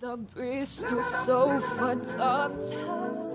The breeze du so verdammt hell.